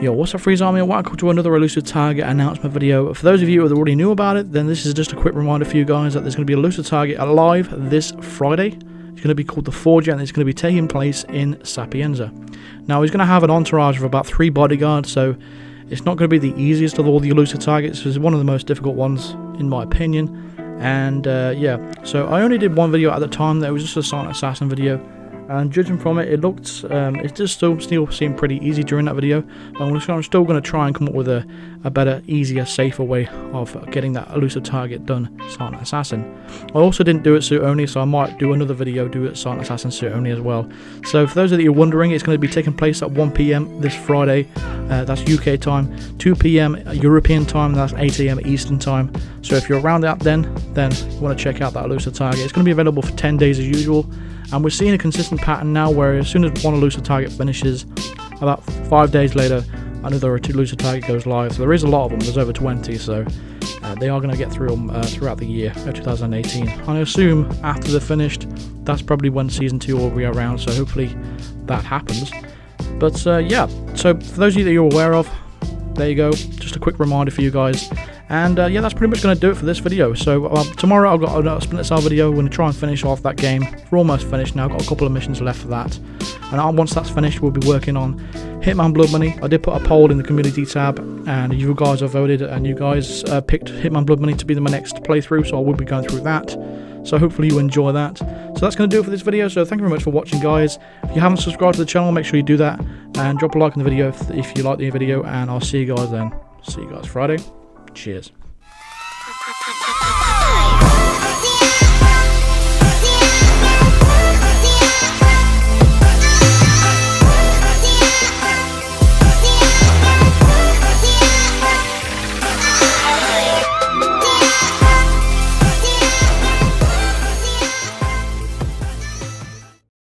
Yo, what's up, Freeze Army? Welcome to another elusive target announcement video. For those of you who already knew about it, then this is just a quick reminder for you guys that there's going to be a elusive target alive this Friday. It's going to be called the Forger, and it's going to be taking place in Sapienza. Now, he's going to have an entourage of about three bodyguards, so it's not going to be the easiest of all the elusive targets. It's one of the most difficult ones, in my opinion. And uh, yeah, so I only did one video at the time. That was just a silent assassin video and judging from it, it looked, um, it does still, still seem pretty easy during that video, but I'm, I'm still going to try and come up with a, a better, easier, safer way of getting that elusive target done, Silent Assassin. I also didn't do it suit only, so I might do another video, do it Silent Assassin suit only as well. So for those of you wondering, it's going to be taking place at 1pm this Friday, uh, that's UK time, 2pm European time, that's 8am Eastern time. So if you're around that then, then you want to check out that elusive target. It's going to be available for 10 days as usual. And we're seeing a consistent pattern now where as soon as one elusive target finishes, about five days later, another elusive target goes live. So there is a lot of them, there's over 20, so uh, they are going to get through them uh, throughout the year of 2018. And I assume after they're finished, that's probably when Season 2 will be around, so hopefully that happens. But uh, yeah, so for those of you that you're aware of, there you go. Just a quick reminder for you guys. And uh, yeah, that's pretty much going to do it for this video. So uh, tomorrow I've got a Splinter Cell video. We're going to try and finish off that game. We're almost finished now. I've got a couple of missions left for that. And once that's finished, we'll be working on Hitman Blood Money. I did put a poll in the community tab, and you guys have voted, and you guys uh, picked Hitman Blood Money to be my next playthrough. So I will be going through that. So hopefully you enjoy that. So that's going to do it for this video. So thank you very much for watching, guys. If you haven't subscribed to the channel, make sure you do that. And drop a like on the video if, if you like the video. And I'll see you guys then. See you guys Friday. Cheers.